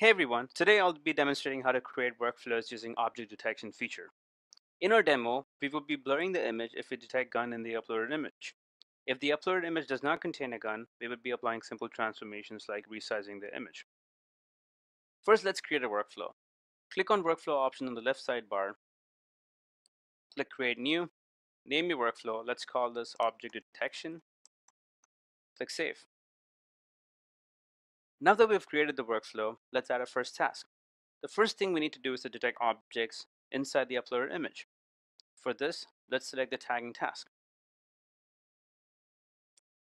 Hey everyone, today I'll be demonstrating how to create workflows using object detection feature. In our demo, we will be blurring the image if we detect gun in the uploaded image. If the uploaded image does not contain a gun, we would be applying simple transformations like resizing the image. First, let's create a workflow. Click on workflow option on the left sidebar. Click create new, name your workflow. Let's call this object detection. Click save. Now that we've created the workflow, let's add a first task. The first thing we need to do is to detect objects inside the uploaded image. For this, let's select the tagging task.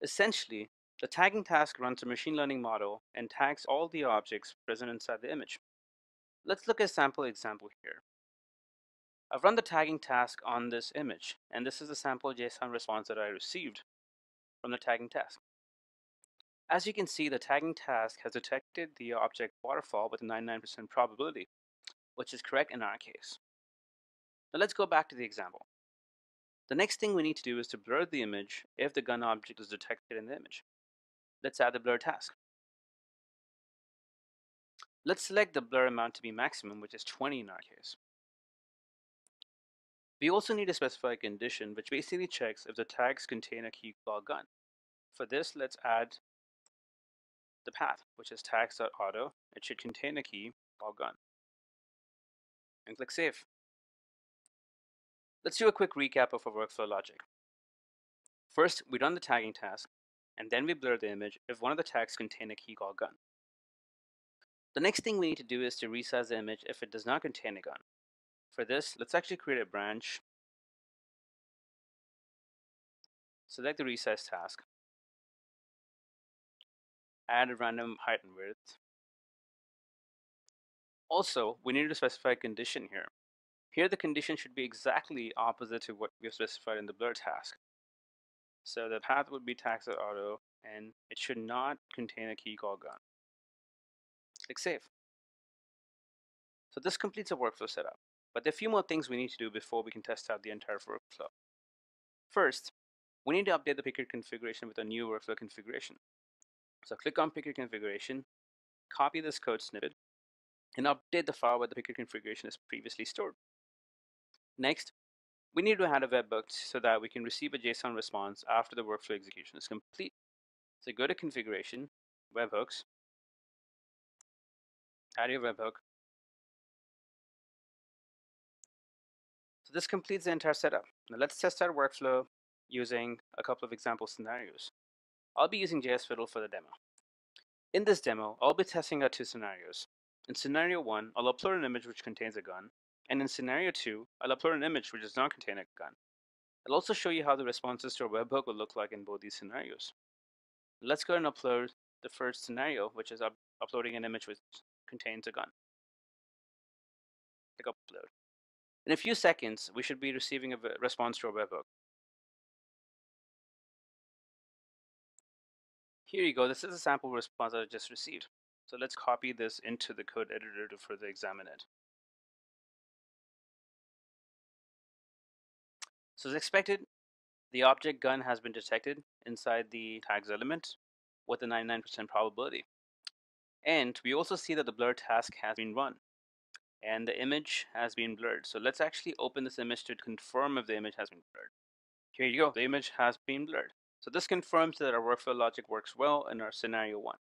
Essentially, the tagging task runs a machine learning model and tags all the objects present inside the image. Let's look at a sample example here. I've run the tagging task on this image, and this is the sample JSON response that I received from the tagging task. As you can see, the tagging task has detected the object waterfall with a 99% probability, which is correct in our case. Now let's go back to the example. The next thing we need to do is to blur the image if the gun object is detected in the image. Let's add the blur task. Let's select the blur amount to be maximum, which is 20 in our case. We also need to specify a condition which basically checks if the tags contain a key called gun. For this, let's add the path, which is tags.auto. It should contain a key called gun. And click Save. Let's do a quick recap of our workflow logic. First, we run the tagging task, and then we blur the image if one of the tags contain a key called gun. The next thing we need to do is to resize the image if it does not contain a gun. For this, let's actually create a branch. Select the resize task, add a random height and width. Also, we need to specify a condition here. Here the condition should be exactly opposite to what we have specified in the blur task. So the path would be tags auto and it should not contain a key called gun. Click save. So this completes the workflow setup, but there are a few more things we need to do before we can test out the entire workflow. First, we need to update the picker configuration with a new workflow configuration. So click on picker configuration, copy this code snippet, and update the file where the picker configuration is previously stored. Next, we need to add a webhook so that we can receive a JSON response after the workflow execution is complete. So go to configuration, webhooks, add your webhook. So this completes the entire setup. Now let's test our workflow using a couple of example scenarios. I'll be using JS Fiddle for the demo. In this demo, I'll be testing out two scenarios. In scenario 1, I'll upload an image which contains a gun, and in scenario 2, I'll upload an image which does not contain a gun. I'll also show you how the responses to our webhook will look like in both these scenarios. Let's go and upload the first scenario, which is up uploading an image which contains a gun. Click upload. In a few seconds, we should be receiving a response to our webhook. Here you go. This is a sample response I just received. So let's copy this into the code editor to further examine it. So as expected, the object gun has been detected inside the tags element with a 99% probability. And we also see that the blur task has been run and the image has been blurred. So let's actually open this image to confirm if the image has been blurred. Here you go, the image has been blurred. So this confirms that our workflow logic works well in our scenario one.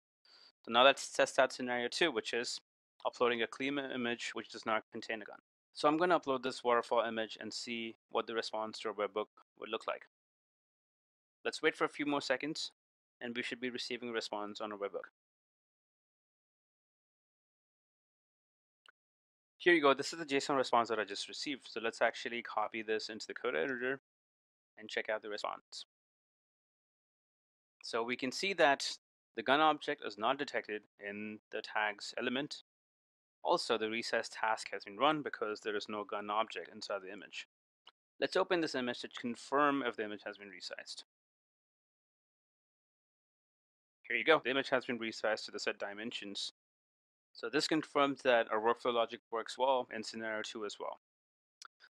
So now let's test out scenario two, which is uploading a clean image which does not contain a gun. So I'm going to upload this waterfall image and see what the response to our webhook would look like. Let's wait for a few more seconds and we should be receiving a response on our webhook. Here you go. This is the JSON response that I just received. So let's actually copy this into the code editor and check out the response. So we can see that the gun object is not detected in the tags element. Also, the resize task has been run because there is no gun object inside the image. Let's open this image to confirm if the image has been resized. Here you go. The image has been resized to the set dimensions. So this confirms that our workflow logic works well in scenario 2 as well.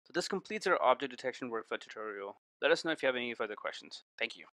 So this completes our object detection workflow tutorial. Let us know if you have any further questions. Thank you.